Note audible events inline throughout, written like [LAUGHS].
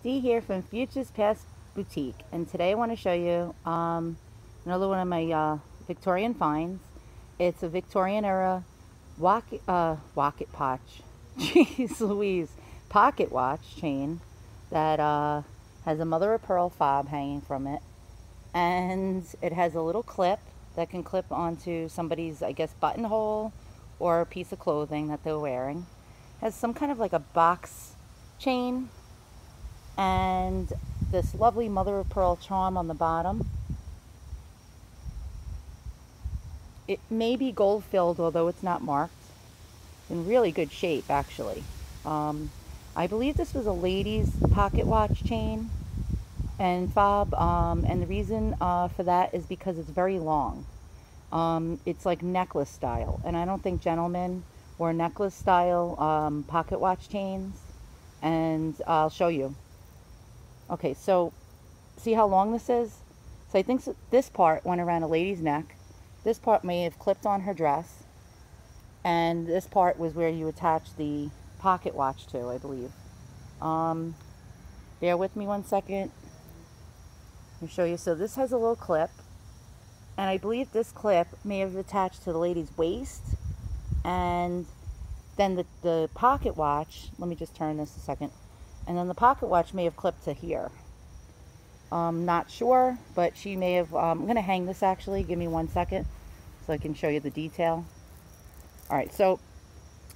Dee here from Futures Past Boutique and today I want to show you um, another one of my uh, Victorian finds. It's a Victorian era walk, uh, pocket watch, [LAUGHS] jeez Louise, pocket watch chain that uh, has a mother of pearl fob hanging from it and it has a little clip that can clip onto somebody's I guess buttonhole or a piece of clothing that they're wearing. It has some kind of like a box chain and this lovely mother of pearl charm on the bottom. It may be gold filled, although it's not marked. It's In really good shape, actually. Um, I believe this was a lady's pocket watch chain and fob, um, and the reason uh, for that is because it's very long. Um, it's like necklace style, and I don't think gentlemen wear necklace style um, pocket watch chains, and I'll show you. Okay, so see how long this is? So I think this part went around a lady's neck. This part may have clipped on her dress. And this part was where you attach the pocket watch to, I believe. Um, bear with me one second. Let me show you. So this has a little clip. And I believe this clip may have attached to the lady's waist. And then the, the pocket watch, let me just turn this a second and then the pocket watch may have clipped to here. Um, not sure, but she may have, um, I'm going to hang this actually. Give me one second so I can show you the detail. All right, so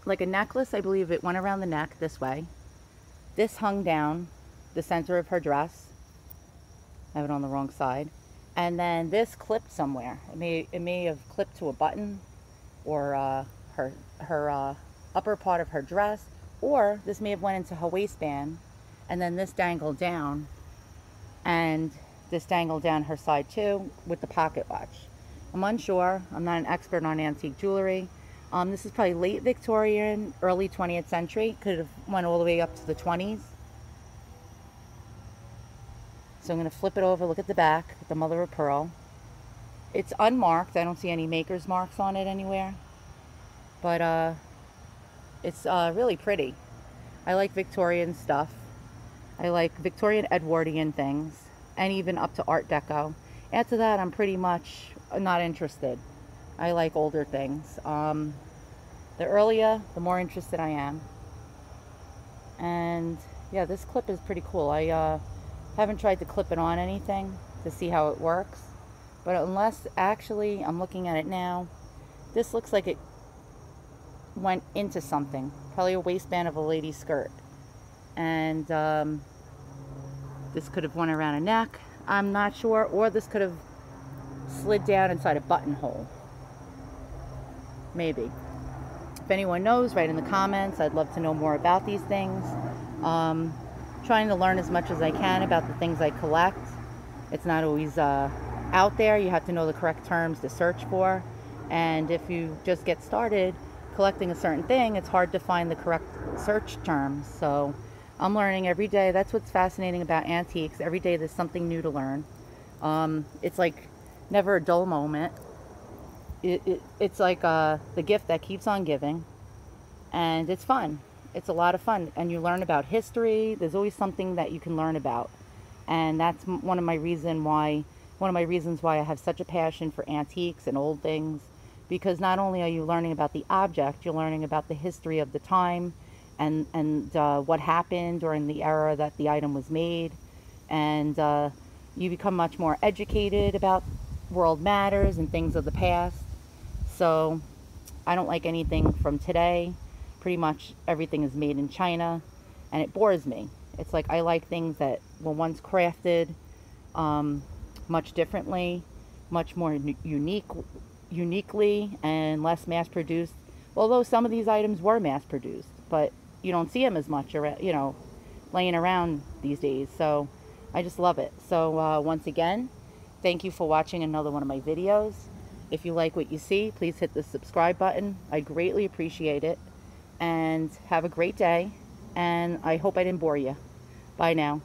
like a necklace, I believe it went around the neck this way. This hung down the center of her dress. I have it on the wrong side. And then this clipped somewhere. It may, it may have clipped to a button or uh, her, her uh, upper part of her dress or this may have went into her waistband and then this dangled down and this dangled down her side too with the pocket watch. I'm unsure. I'm not an expert on antique jewelry. Um, this is probably late Victorian, early 20th century. Could have went all the way up to the 20s. So I'm going to flip it over, look at the back, the mother of pearl. It's unmarked. I don't see any maker's marks on it anywhere. But uh, it's uh, really pretty. I like Victorian stuff. I like Victorian Edwardian things and even up to Art Deco. After that, I'm pretty much not interested. I like older things. Um, the earlier, the more interested I am. And yeah, this clip is pretty cool. I uh, haven't tried to clip it on anything to see how it works. But unless actually, I'm looking at it now, this looks like it went into something, probably a waistband of a lady's skirt. And um, this could have went around a neck, I'm not sure, or this could have slid down inside a buttonhole. Maybe. If anyone knows, write in the comments. I'd love to know more about these things. Um, trying to learn as much as I can about the things I collect. It's not always uh, out there. You have to know the correct terms to search for. And if you just get started, collecting a certain thing, it's hard to find the correct search terms. So I'm learning every day. That's what's fascinating about antiques. Every day there's something new to learn. Um, it's like never a dull moment. It, it, it's like uh, the gift that keeps on giving. And it's fun. It's a lot of fun. And you learn about history. There's always something that you can learn about. And that's one of my reason why, one of my reasons why I have such a passion for antiques and old things because not only are you learning about the object, you're learning about the history of the time and, and uh, what happened during the era that the item was made. And uh, you become much more educated about world matters and things of the past. So I don't like anything from today. Pretty much everything is made in China and it bores me. It's like I like things that were once crafted um, much differently, much more unique uniquely and less mass produced. Although some of these items were mass produced, but you don't see them as much, you know, laying around these days. So I just love it. So uh, once again, thank you for watching another one of my videos. If you like what you see, please hit the subscribe button. I greatly appreciate it. And have a great day. And I hope I didn't bore you. Bye now.